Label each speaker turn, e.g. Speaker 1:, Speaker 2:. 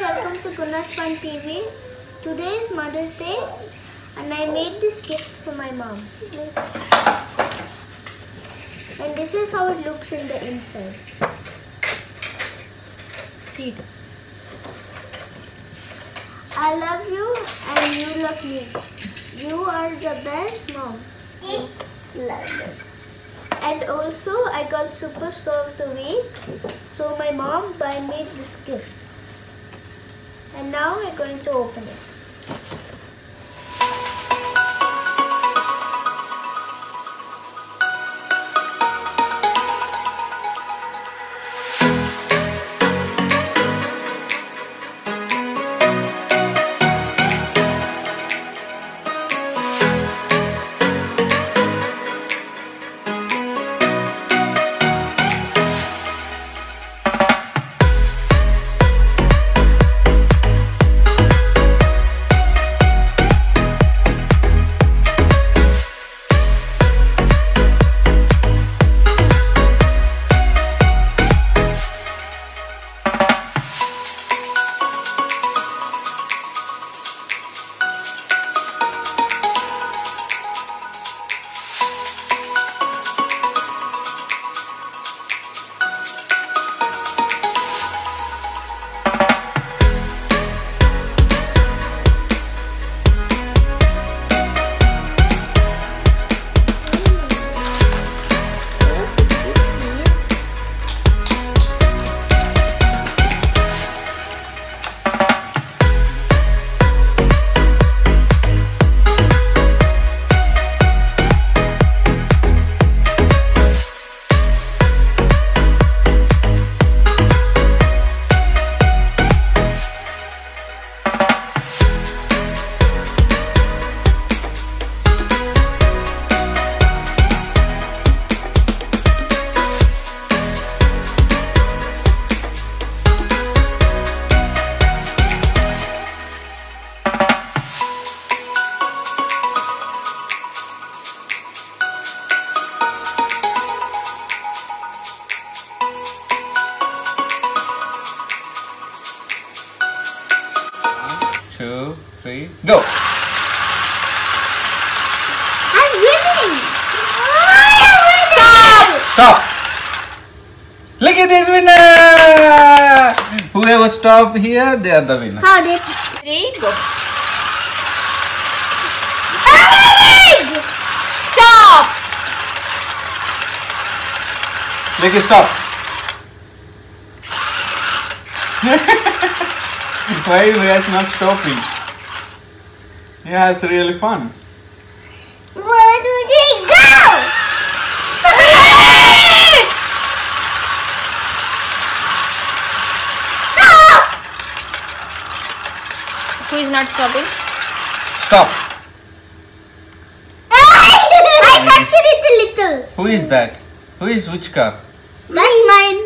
Speaker 1: welcome to Guna's Fun TV. Today is Mother's Day and I made this gift for my mom. And this is how it looks in the inside.
Speaker 2: Read.
Speaker 1: I love you and you love me. You are the best mom. And also I got Superstar of the Week. So my mom buy me this gift. And now we're going to open it.
Speaker 3: Three, go!
Speaker 1: I'm winning! Stop!
Speaker 3: Stop. Look at this winner! Whoever stopped here, they are the winner.
Speaker 1: How did
Speaker 2: Three, go.
Speaker 1: Stop!
Speaker 3: Look it stop. Why he is not stopping? He has really fun.
Speaker 1: Where do they go? Stop!
Speaker 2: Who is not stopping?
Speaker 3: Stop.
Speaker 1: I touched it a little.
Speaker 3: Who is that? Who is which car?
Speaker 1: That's mine.